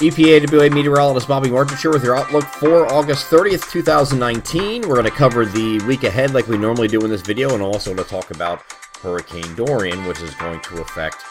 EPAWA meteorologist Bobby Martrich here with your outlook for August 30th, 2019. We're going to cover the week ahead like we normally do in this video, and also to talk about Hurricane Dorian, which is going to affect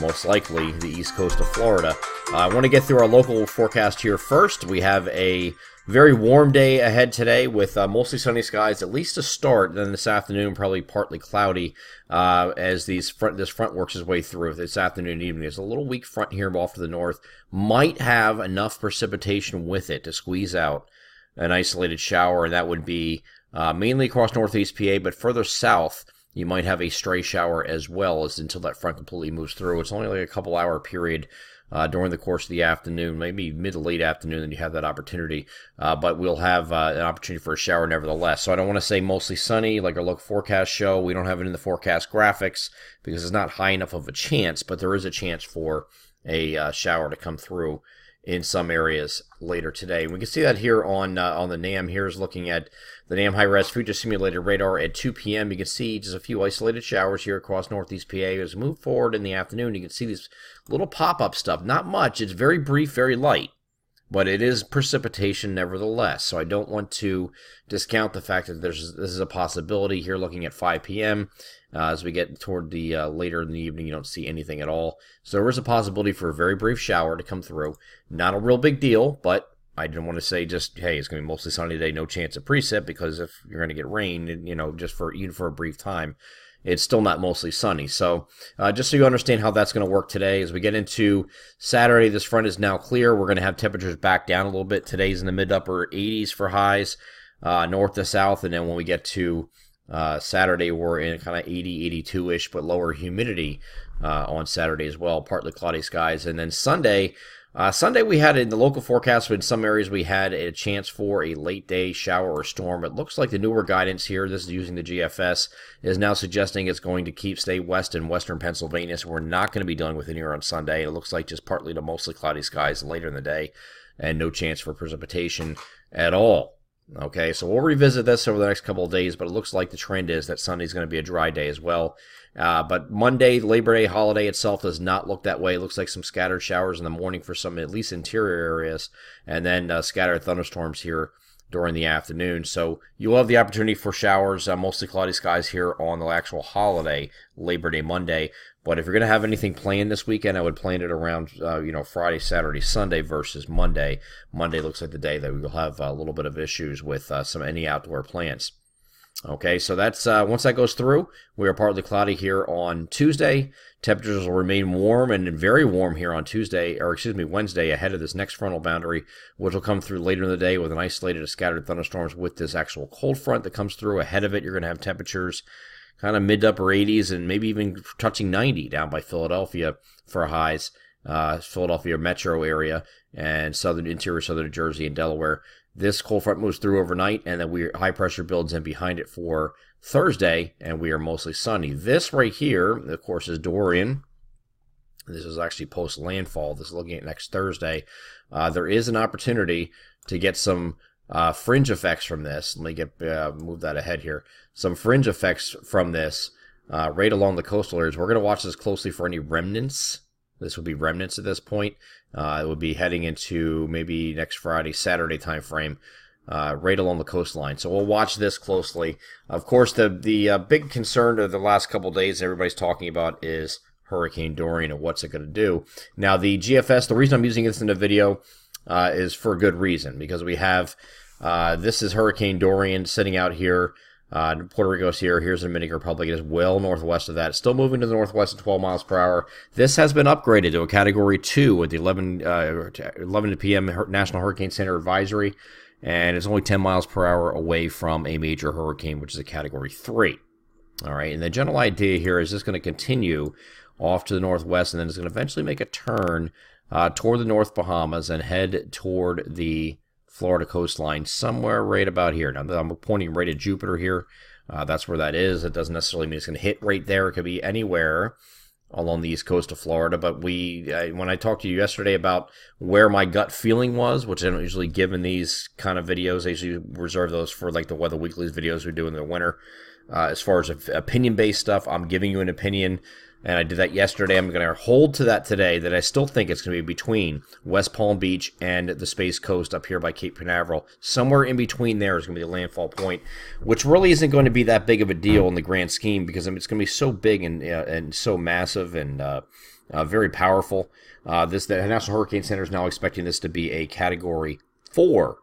most likely the east coast of Florida. Uh, I want to get through our local forecast here first. We have a very warm day ahead today with uh, mostly sunny skies, at least to start. Then this afternoon, probably partly cloudy uh, as these front this front works its way through this afternoon and evening. There's a little weak front here off to the north. Might have enough precipitation with it to squeeze out an isolated shower, and that would be uh, mainly across northeast PA, but further south. You might have a stray shower as well as until that front completely moves through. It's only like a couple hour period uh, during the course of the afternoon, maybe mid to late afternoon, then you have that opportunity. Uh, but we'll have uh, an opportunity for a shower nevertheless. So I don't want to say mostly sunny like our local forecast show. We don't have it in the forecast graphics because it's not high enough of a chance, but there is a chance for a uh, shower to come through in some areas later today. We can see that here on uh, on the NAM. Here's looking at the NAM high-res future simulated radar at 2 p.m. You can see just a few isolated showers here across northeast PA. As we move forward in the afternoon, you can see these little pop-up stuff. Not much. It's very brief, very light but it is precipitation nevertheless. So I don't want to discount the fact that there's this is a possibility here. Looking at 5 p.m. Uh, as we get toward the uh, later in the evening, you don't see anything at all. So there is a possibility for a very brief shower to come through. Not a real big deal, but I didn't want to say just hey, it's going to be mostly sunny today, no chance of precip because if you're going to get rain, you know, just for even for a brief time, it's still not mostly sunny. So, uh, just so you understand how that's going to work today, as we get into Saturday, this front is now clear. We're going to have temperatures back down a little bit. Today's in the mid upper 80s for highs, uh, north to south. And then when we get to uh, Saturday, we're in kind of 80, 82 ish, but lower humidity uh, on Saturday as well, partly cloudy skies. And then Sunday, uh, Sunday, we had in the local forecast, but in some areas, we had a chance for a late day shower or storm. It looks like the newer guidance here, this is using the GFS, is now suggesting it's going to keep stay west in western Pennsylvania. So we're not going to be dealing with it here on Sunday. It looks like just partly to mostly cloudy skies later in the day and no chance for precipitation at all. Okay, so we'll revisit this over the next couple of days, but it looks like the trend is that Sunday's going to be a dry day as well. Uh, but Monday, Labor Day holiday itself does not look that way. It looks like some scattered showers in the morning for some at least interior areas, and then uh, scattered thunderstorms here during the afternoon. So you'll have the opportunity for showers, uh, mostly cloudy skies here on the actual holiday, Labor Day Monday. But if you're going to have anything planned this weekend, I would plan it around, uh, you know, Friday, Saturday, Sunday versus Monday. Monday looks like the day that we will have a little bit of issues with uh, some any outdoor plans. Okay, so that's uh, once that goes through, we are partly cloudy here on Tuesday. Temperatures will remain warm and very warm here on Tuesday, or excuse me, Wednesday, ahead of this next frontal boundary, which will come through later in the day with an isolated scattered thunderstorms with this actual cold front that comes through. Ahead of it, you're going to have temperatures kind of mid to upper 80s and maybe even touching 90 down by Philadelphia for highs. Uh, Philadelphia metro area and southern interior southern New Jersey and Delaware. This cold front moves through overnight, and then we high pressure builds in behind it for Thursday, and we are mostly sunny. This right here, of course, is Dorian. This is actually post landfall. This is looking at next Thursday. Uh, there is an opportunity to get some uh, fringe effects from this. Let me get uh, move that ahead here. Some fringe effects from this uh, right along the coastal areas. We're going to watch this closely for any remnants this would be remnants at this point. Uh, it would be heading into maybe next Friday, Saturday time frame, uh, right along the coastline. So we'll watch this closely. Of course, the the uh, big concern of the last couple days everybody's talking about is Hurricane Dorian and what's it going to do. Now, the GFS, the reason I'm using this in the video uh, is for a good reason because we have uh, this is Hurricane Dorian sitting out here uh, Puerto Rico's here. Here's the Dominican Republic. It is well northwest of that. Still moving to the northwest at 12 miles per hour. This has been upgraded to a Category 2 with the 11, uh, 11 p.m. National Hurricane Center advisory, and it's only 10 miles per hour away from a major hurricane, which is a Category 3. All right, and the general idea here is this going to continue off to the northwest, and then it's going to eventually make a turn uh, toward the North Bahamas and head toward the Florida coastline, somewhere right about here. Now, I'm pointing right at Jupiter here. Uh, that's where that is. It doesn't necessarily mean it's going to hit right there. It could be anywhere along the east coast of Florida. But we, uh, when I talked to you yesterday about where my gut feeling was, which I don't usually give in these kind of videos, I usually reserve those for like the Weather Weeklies videos we do in the winter. Uh, as far as opinion based stuff, I'm giving you an opinion and I did that yesterday. I'm going to hold to that today. That I still think it's going to be between West Palm Beach and the Space Coast up here by Cape Canaveral. Somewhere in between there is going to be the landfall point, which really isn't going to be that big of a deal in the grand scheme because I mean, it's going to be so big and uh, and so massive and uh, uh, very powerful. Uh, this the National Hurricane Center is now expecting this to be a Category Four,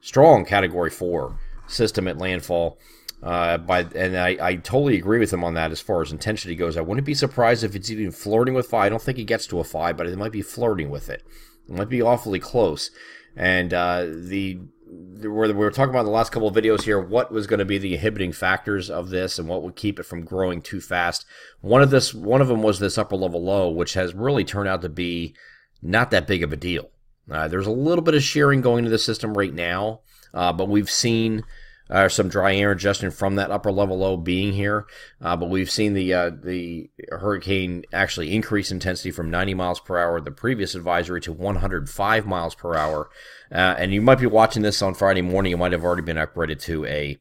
strong Category Four system at landfall. Uh, by and I, I totally agree with him on that as far as intensity goes. I wouldn't be surprised if it's even flirting with five. I don't think he gets to a five, but it might be flirting with it. It might be awfully close. And uh, the we were talking about the last couple of videos here, what was going to be the inhibiting factors of this and what would keep it from growing too fast. One of this, one of them was this upper level low, which has really turned out to be not that big of a deal. Uh, there's a little bit of shearing going into the system right now, uh, but we've seen uh, some dry air ingestion from that upper level low being here. Uh, but we've seen the uh, the hurricane actually increase intensity from 90 miles per hour, the previous advisory, to 105 miles per hour. Uh, and you might be watching this on Friday morning. It might have already been upgraded to a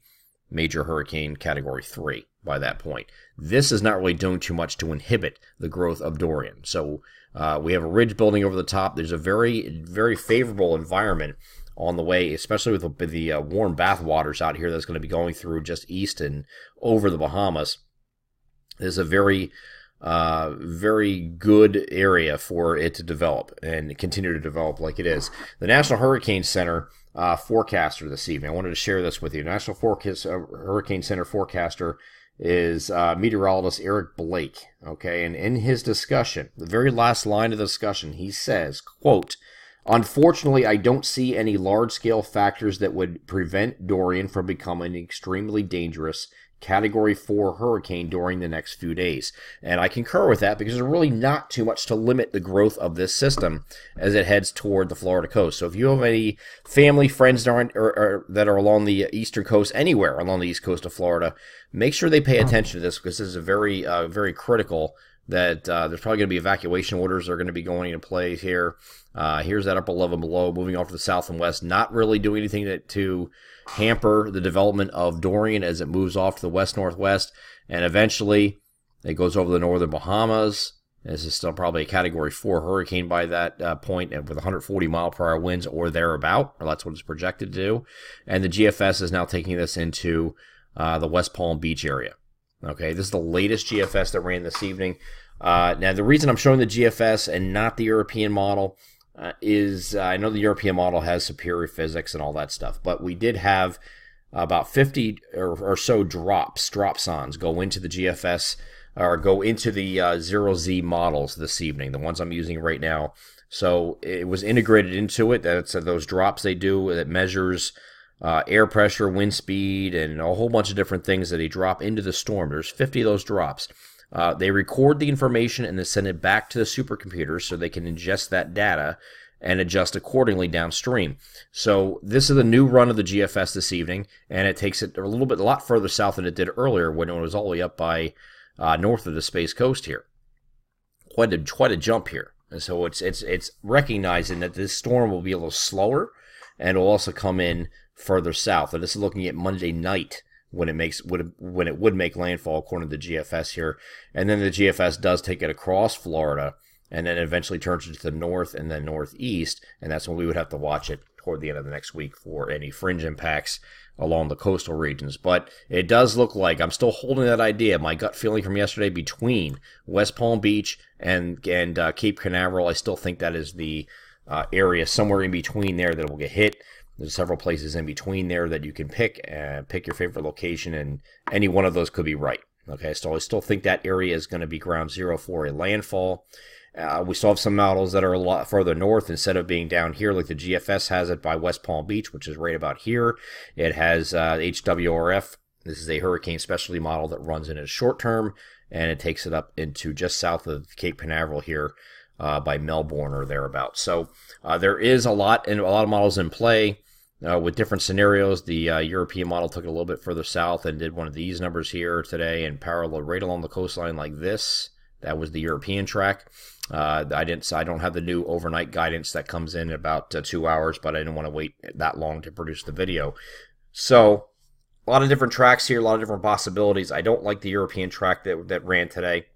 major hurricane category three by that point. This is not really doing too much to inhibit the growth of Dorian. So uh, we have a ridge building over the top. There's a very, very favorable environment on the way, especially with the, the uh, warm bath waters out here that's going to be going through just east and over the Bahamas. This is a very, uh, very good area for it to develop and continue to develop like it is. The National Hurricane Center uh, forecaster this evening, I wanted to share this with you. National Forecast, uh, Hurricane Center forecaster is uh, meteorologist Eric Blake. Okay, and in his discussion, the very last line of the discussion, he says, "quote." Unfortunately, I don't see any large scale factors that would prevent Dorian from becoming an extremely dangerous Category 4 hurricane during the next few days. And I concur with that because there's really not too much to limit the growth of this system as it heads toward the Florida coast. So if you have any family, friends that, aren't, or, or, that are along the eastern coast, anywhere along the east coast of Florida, make sure they pay attention to this because this is a very, uh, very critical that uh, there's probably going to be evacuation orders that are going to be going into play here. Uh, here's that upper level and below, moving off to the south and west, not really doing anything to, to hamper the development of Dorian as it moves off to the west northwest, and eventually it goes over the northern Bahamas. This is still probably a Category 4 hurricane by that uh, point, and with 140 mile per hour winds or thereabout, or that's what it's projected to do. And the GFS is now taking this into uh, the West Palm Beach area. Okay, this is the latest GFS that ran this evening. Uh, now, the reason I'm showing the GFS and not the European model uh, is uh, I know the European model has superior physics and all that stuff, but we did have about 50 or, or so drops, dropsondes go into the GFS or go into the uh, zero Z models this evening, the ones I'm using right now. So it was integrated into it. That's uh, those drops they do that measures uh, air pressure, wind speed, and a whole bunch of different things that they drop into the storm. There's 50 of those drops. Uh, they record the information and then send it back to the supercomputers so they can ingest that data and adjust accordingly downstream. So this is the new run of the GFS this evening, and it takes it a little bit, a lot further south than it did earlier when it was all the way up by uh, north of the Space Coast here. Quite a quite a jump here. And so it's it's it's recognizing that this storm will be a little slower, and it'll also come in further south. And this is looking at Monday night when it makes would when it would make landfall according to the GFS here, and then the GFS does take it across Florida, and then eventually turns it to the north and then northeast, and that's when we would have to watch it toward the end of the next week for any fringe impacts along the coastal regions. But it does look like I'm still holding that idea, my gut feeling from yesterday between West Palm Beach and and uh, Cape Canaveral. I still think that is the uh, area somewhere in between there that will get hit. There's several places in between there that you can pick, uh, pick your favorite location, and any one of those could be right. Okay, so I still think that area is going to be ground zero for a landfall. Uh, we still have some models that are a lot further north instead of being down here, like the GFS has it by West Palm Beach, which is right about here. It has uh, HWRF. This is a hurricane specialty model that runs in a short term, and it takes it up into just south of Cape Canaveral here uh, by Melbourne or thereabouts. So uh, there is a lot and a lot of models in play uh, with different scenarios. The uh, European model took it a little bit further south and did one of these numbers here today and parallel right along the coastline like this. That was the European track. Uh, I didn't. I don't have the new overnight guidance that comes in about uh, two hours, but I didn't want to wait that long to produce the video. So a lot of different tracks here, a lot of different possibilities. I don't like the European track that that ran today.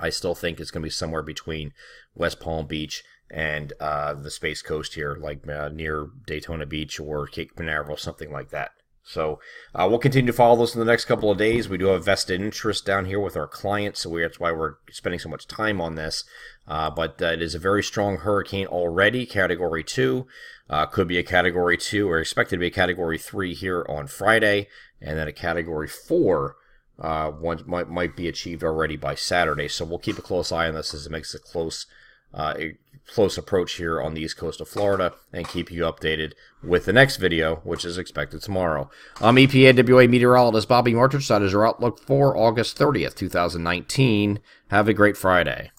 I still think it's going to be somewhere between West Palm Beach and uh, the Space Coast here, like uh, near Daytona Beach or Cape Canaveral, something like that. So uh, we'll continue to follow this in the next couple of days. We do have vested interest down here with our clients, so we, that's why we're spending so much time on this. Uh, but uh, it is a very strong hurricane already, Category Two. Uh, could be a Category Two, or expected to be a Category Three here on Friday, and then a Category Four. Uh, one might might be achieved already by Saturday. So we'll keep a close eye on this as it makes a close uh, a close approach here on the east coast of Florida and keep you updated with the next video, which is expected tomorrow. I'm EPAWA meteorologist Bobby Martrich. That is your outlook for August 30th, 2019. Have a great Friday.